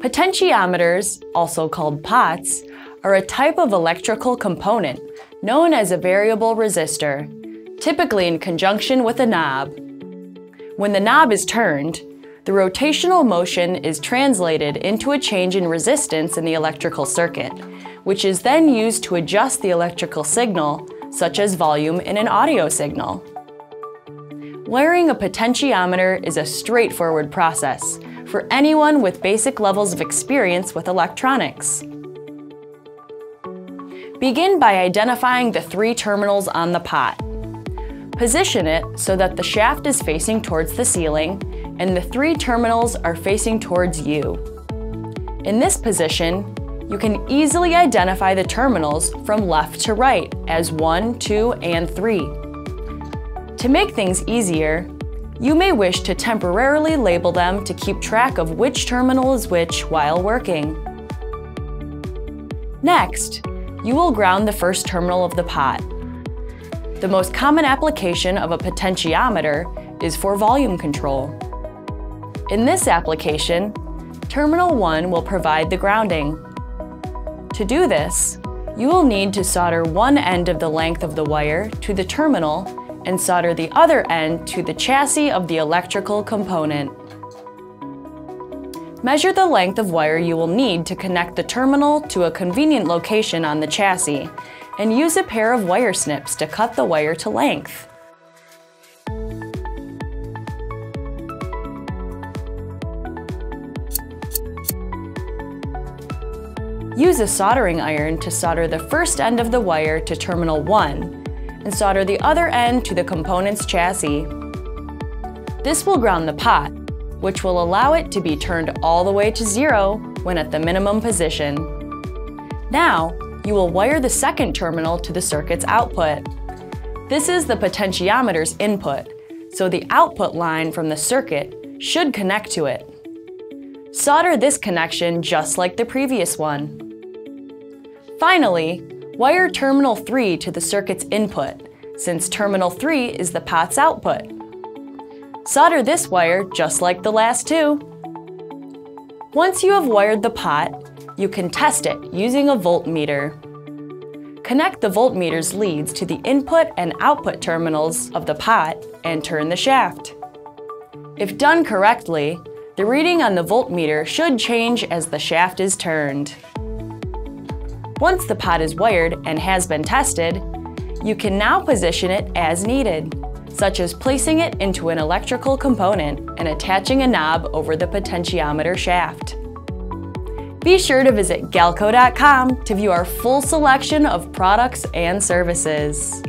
Potentiometers, also called pots, are a type of electrical component known as a variable resistor, typically in conjunction with a knob. When the knob is turned, the rotational motion is translated into a change in resistance in the electrical circuit, which is then used to adjust the electrical signal, such as volume in an audio signal. Wiring a potentiometer is a straightforward process for anyone with basic levels of experience with electronics. Begin by identifying the three terminals on the pot. Position it so that the shaft is facing towards the ceiling and the three terminals are facing towards you. In this position, you can easily identify the terminals from left to right as 1, 2, and 3. To make things easier, you may wish to temporarily label them to keep track of which terminal is which while working. Next, you will ground the first terminal of the pot. The most common application of a potentiometer is for volume control. In this application, Terminal 1 will provide the grounding. To do this, you will need to solder one end of the length of the wire to the terminal and solder the other end to the chassis of the electrical component. Measure the length of wire you will need to connect the terminal to a convenient location on the chassis and use a pair of wire snips to cut the wire to length. Use a soldering iron to solder the first end of the wire to terminal 1 and solder the other end to the component's chassis. This will ground the pot, which will allow it to be turned all the way to zero when at the minimum position. Now, you will wire the second terminal to the circuit's output. This is the potentiometer's input, so the output line from the circuit should connect to it. Solder this connection just like the previous one. Finally, wire terminal 3 to the circuit's input, since terminal 3 is the pot's output. Solder this wire just like the last two. Once you have wired the pot, you can test it using a voltmeter. Connect the voltmeter's leads to the input and output terminals of the pot and turn the shaft. If done correctly, the reading on the voltmeter should change as the shaft is turned. Once the pot is wired and has been tested, you can now position it as needed, such as placing it into an electrical component and attaching a knob over the potentiometer shaft. Be sure to visit galco.com to view our full selection of products and services.